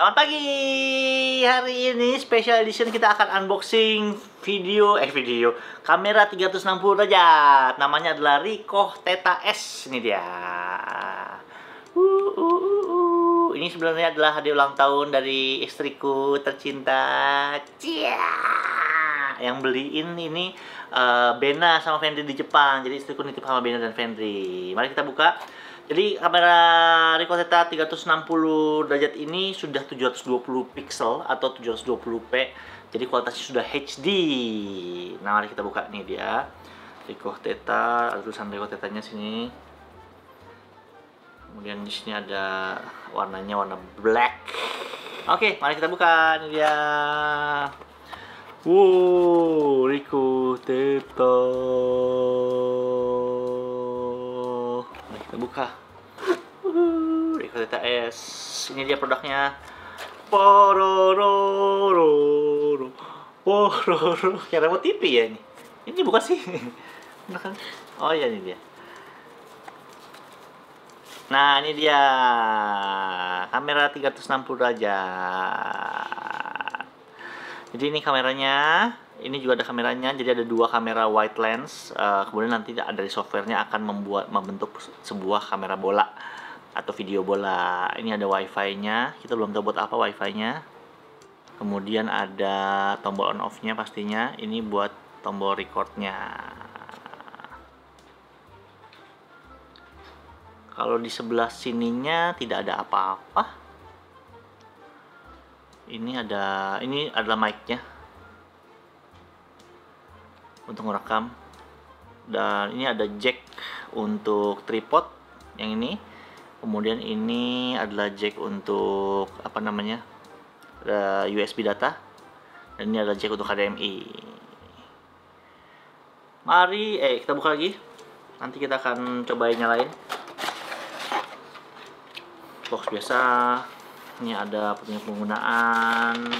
Selamat pagi. Hari ini special edition kita akan unboxing video eh video kamera 360 derajat. Namanya adalah Ricoh Theta S. Ini dia. Uh, uh, uh. Ini sebenarnya adalah hadiah ulang tahun dari istriku tercinta. Cia. Yang beliin ini uh, Bena sama Fendri di Jepang. Jadi istriku nitip sama Bena dan Fendri. Mari kita buka. Jadi kamera Ricoh Theta 360 derajat ini sudah 720 pixel atau 720p. Jadi kualitasnya sudah HD. Nah, mari kita buka nih dia. Ricoh Theta, ada tulisan Ricoh Theta-nya sini. Kemudian di sini ada warnanya warna black. Oke, mari kita buka. Ini dia. Wow, Ricoh Theta. Theta S. Ini dia produknya. Porororo. Pororo. Kayak remote TV ya ini. Ini bukan sih. Kan? Oh iya ini dia. Nah, ini dia. Kamera 360 derajat. Jadi ini kameranya, ini juga ada kameranya. Jadi ada dua kamera wide lens. Uh, kemudian nanti dari softwarenya akan membuat membentuk sebuah kamera bola atau video bola. Ini ada wifi-nya. Kita belum tahu buat apa wifi-nya. Kemudian ada tombol on off-nya pastinya. Ini buat tombol record-nya. Kalau di sebelah sininya tidak ada apa-apa. Ini ada ini adalah mic-nya untuk merekam. Dan ini ada jack untuk tripod yang ini. Kemudian ini adalah jack untuk apa namanya? USB data. Dan ini adalah jack untuk HDMI. Mari eh kita buka lagi. Nanti kita akan cobain nyalain box biasa ini ada petunjuk penggunaan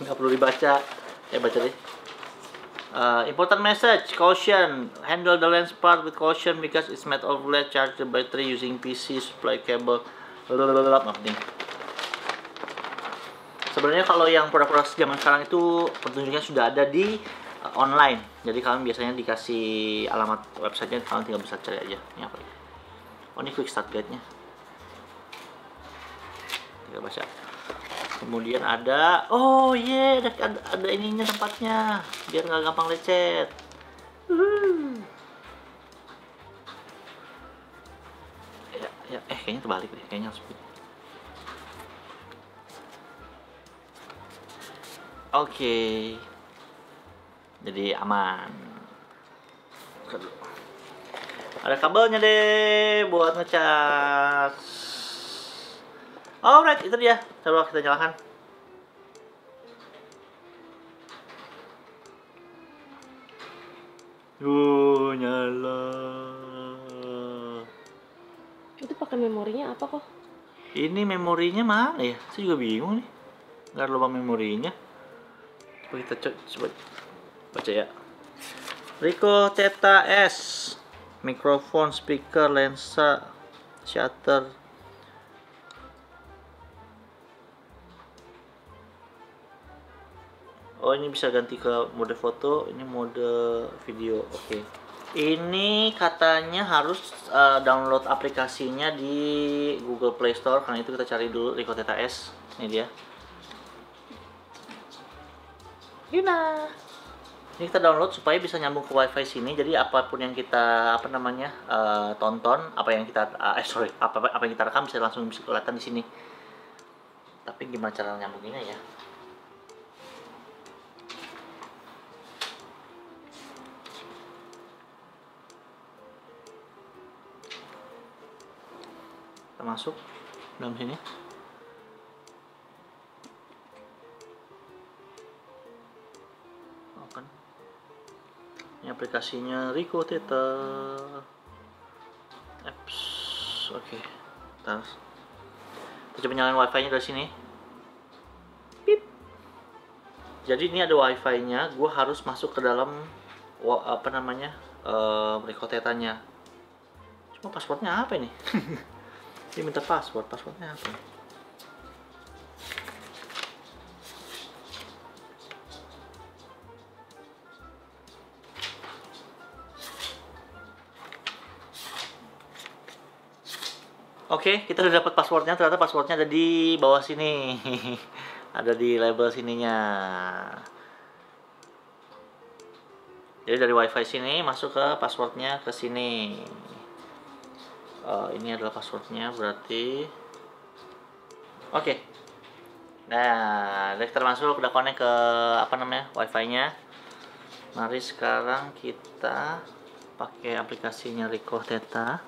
nggak perlu dibaca ya baca deh uh, important message caution handle the lens part with caution because it's made of lead charge the battery using PC supply cable penting sebenarnya kalau yang produk-produk zaman sekarang itu petunjuknya sudah ada di uh, online. Jadi kalian biasanya dikasih alamat websitenya, kalian tinggal bisa cari aja. Ini apa ini? Oh ini quick start guide-nya. Kita baca. Kemudian ada, oh iya, yeah, ada, ada, ininya tempatnya, biar nggak gampang lecet. Ya, ya, eh kayaknya terbalik deh, kayaknya harus. Oke. Okay jadi aman ada kabelnya deh buat ngecas alright itu dia coba kita nyalakan Uh, nyala. Itu pakai memorinya apa kok? Ini memorinya mana ya? Saya juga bingung nih. Nggak ada lubang memorinya. Coba kita coba baca ya Ricoh Theta S mikrofon speaker lensa shutter Oh ini bisa ganti ke mode foto ini mode video oke. Okay. ini katanya harus uh, download aplikasinya di Google Play Store karena itu kita cari dulu Ricoh Theta S ini dia. Yuna. Ini kita download supaya bisa nyambung ke wifi sini jadi apa pun yang kita apa namanya uh, tonton apa yang kita uh, eh sorry apa apa yang kita rekam bisa langsung bisa kelihatan di sini. Tapi gimana cara nyambunginnya ya kita masuk dalam sini open ini aplikasinya Rico Theta apps oke okay. kita coba nyalain wifi nya dari sini Pip. jadi ini ada wifi nya gue harus masuk ke dalam apa namanya uh, Rico Theta nya Cuma passwordnya apa ini? Dia minta password, passwordnya apa? Oke, kita udah dapat passwordnya. Ternyata passwordnya ada di bawah sini. ada di label sininya. Jadi dari WiFi sini masuk ke passwordnya ke sini. Uh, ini adalah passwordnya berarti. Oke. Nah, dari kita masuk udah connect ke apa namanya WiFi-nya. Mari sekarang kita pakai aplikasinya Ricoh Theta.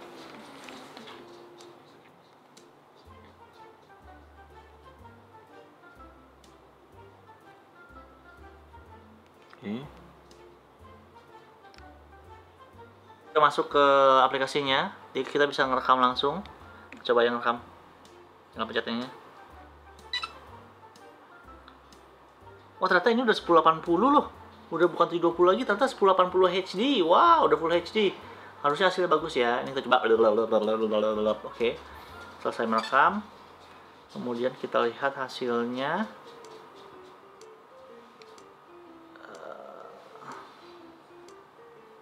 Oke. Kita masuk ke aplikasinya, jadi kita bisa ngerekam langsung. Coba yang rekam. Tinggal pencet ini. Oh ternyata ini udah 1080 loh. Udah bukan 720 lagi, ternyata 1080 HD. Wow, udah full HD. Harusnya hasilnya bagus ya. Ini kita coba. Oke. Selesai merekam. Kemudian kita lihat hasilnya.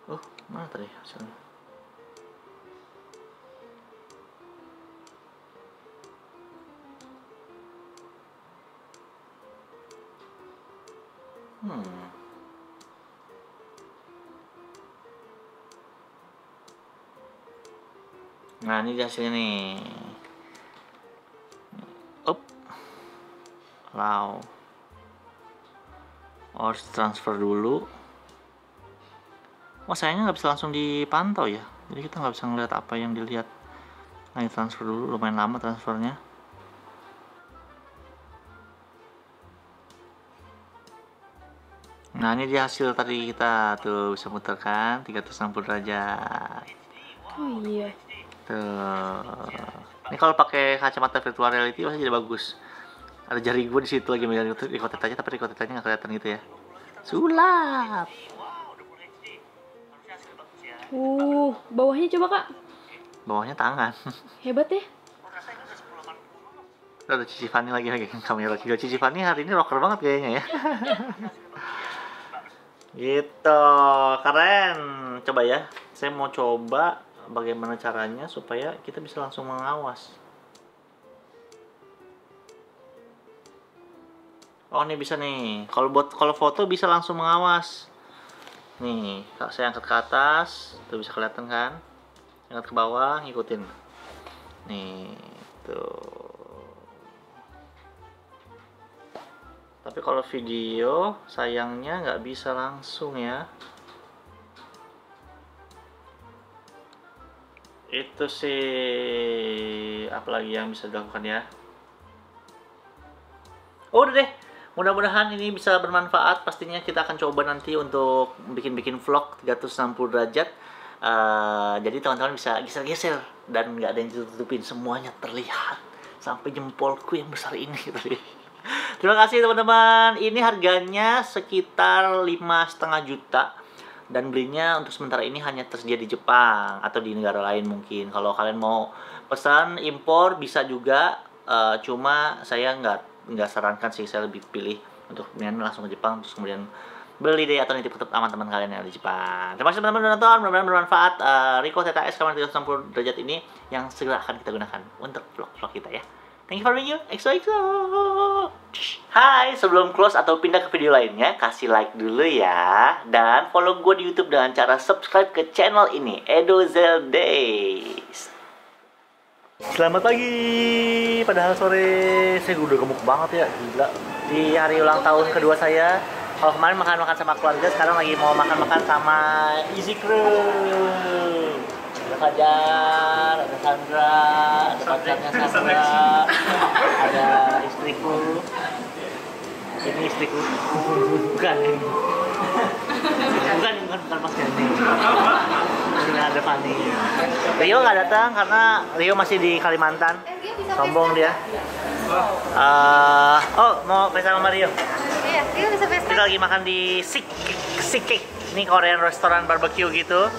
Oh, mana tadi hasilnya? Hmm. Nah, ini hasilnya nih. Up. Allow. Harus transfer dulu. Wah sayangnya nggak bisa langsung dipantau ya. Jadi kita nggak bisa ngeliat apa yang dilihat. Nah, ini transfer dulu, lumayan lama transfernya. Nah ini dia hasil tadi kita tuh bisa muter kan 360 derajat. Oh iya. Tuh. Ini kalau pakai kacamata virtual reality pasti jadi bagus. Ada jari gue di situ lagi megang di aja tapi di kotak nggak kelihatan gitu ya. Sulap. Uh, bawahnya coba kak. Bawahnya tangan. Hebat ya. Ada Cici Fanny lagi lagi kamera juga Cici Fanny hari ini rocker banget kayaknya ya. gitu, keren. Coba ya, saya mau coba bagaimana caranya supaya kita bisa langsung mengawas. Oh ini bisa nih. Kalau buat kalau foto bisa langsung mengawas. Nih, kak saya angkat ke atas, tuh bisa kelihatan kan? Angkat ke bawah, ngikutin. Nih, tuh. Tapi kalau video sayangnya nggak bisa langsung ya. Itu sih apalagi yang bisa dilakukan ya. Oh, udah deh. Mudah-mudahan ini bisa bermanfaat. Pastinya kita akan coba nanti untuk bikin-bikin vlog 360 derajat. Uh, jadi teman-teman bisa geser-geser dan nggak ada yang ditutupin semuanya terlihat sampai jempolku yang besar ini. Terima kasih teman-teman. Ini harganya sekitar lima setengah juta dan belinya untuk sementara ini hanya tersedia di Jepang atau di negara lain mungkin. Kalau kalian mau pesan impor bisa juga. Uh, cuma saya nggak nggak sarankan sih saya lebih pilih untuk kemudian langsung ke Jepang terus kemudian beli deh atau nitip ke teman-teman kalian yang di Jepang. Terima kasih teman-teman udah nonton, mudah-mudahan bermanfaat. Uh, Rico TTS kamera 360 derajat ini yang segera akan kita gunakan untuk vlog-vlog kita ya. Thank you for watching. XOXO. Hai, sebelum close atau pindah ke video lainnya, kasih like dulu ya. Dan follow gue di YouTube dengan cara subscribe ke channel ini, Edo Days. Selamat pagi, padahal sore saya udah gemuk banget ya, gila. Di hari ulang tahun kedua saya, kalau kemarin makan-makan sama keluarga, sekarang lagi mau makan-makan sama Easy Crew. Ada Fajar, ada Sandra, ada pacarnya Sandra, ada istriku. Ini istriku. Bukan ini. Bukan, bukan, bukan Mas Gani. Ini ada Fani. Rio nggak datang karena Rio masih di Kalimantan. Sombong dia. Uh, oh, mau pesta sama Rio? Iya, Rio bisa pesta. Kita lagi makan di Sik Sik Cake. Ini Korean restoran barbecue gitu.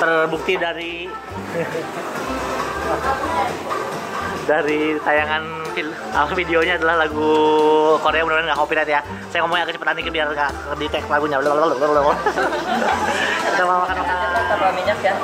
terbukti dari dari tayangan fil- ah, videonya adalah lagu Korea mudah-mudahan nggak copyright ya. Saya ngomongnya kecepatan dikit biar nggak di lagunya. Kita mau makan makan Tambah minyak ya.